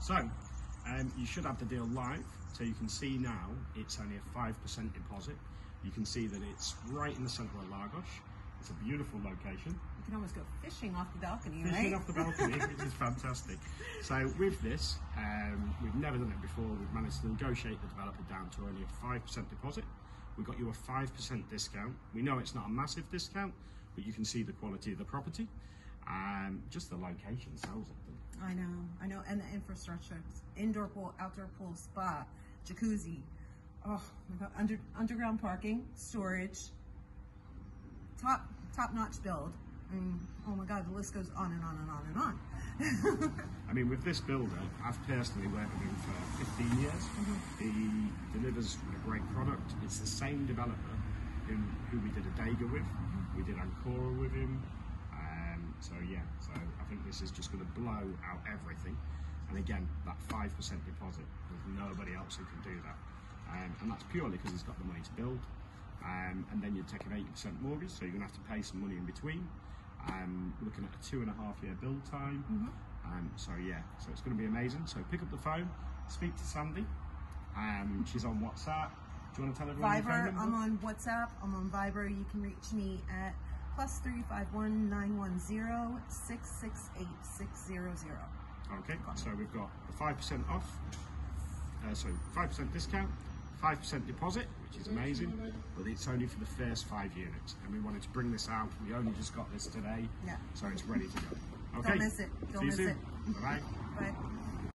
So, um, you should have the deal live. So you can see now it's only a 5% deposit. You can see that it's right in the centre of Lagos. It's a beautiful location. You can almost go fishing off the balcony, Fishing right? off the balcony, which is fantastic. So with this, um, we've never done it before. We've managed to negotiate the developer down to only a 5% deposit. We got you a 5% discount. We know it's not a massive discount, but you can see the quality of the property. Um, just the location sells it. I know, I know, and the infrastructure, indoor pool, outdoor pool, spa, jacuzzi, oh under, underground parking, storage, top top notch build. I mean, oh my god, the list goes on and on and on and on. I mean, with this builder, I've personally worked with him for 15 years. He delivers a great product. It's the same developer who, who we did a Dega with. We did Ancora with him. So yeah, so I think this is just going to blow out everything. And again, that 5% deposit, there's nobody else who can do that. Um, and that's purely because he's got the money to build. Um, and then you take an 80% mortgage, so you're going to have to pay some money in between. Um, looking at a two and a half year build time. Um, so yeah, so it's going to be amazing. So pick up the phone, speak to Sandy. Um, she's on WhatsApp. Do you want to tell everyone Viber? I'm on WhatsApp, I'm on Viber. You can reach me at plus three five one nine one zero six six eight six zero zero. Okay, so we've got the five percent off. Uh, so five percent discount, five percent deposit, which is amazing, but it's only for the first five units, and we wanted to bring this out. We only just got this today, Yeah. so it's ready to go. Okay, Don't miss it. Don't miss soon. it. Bye bye. Bye.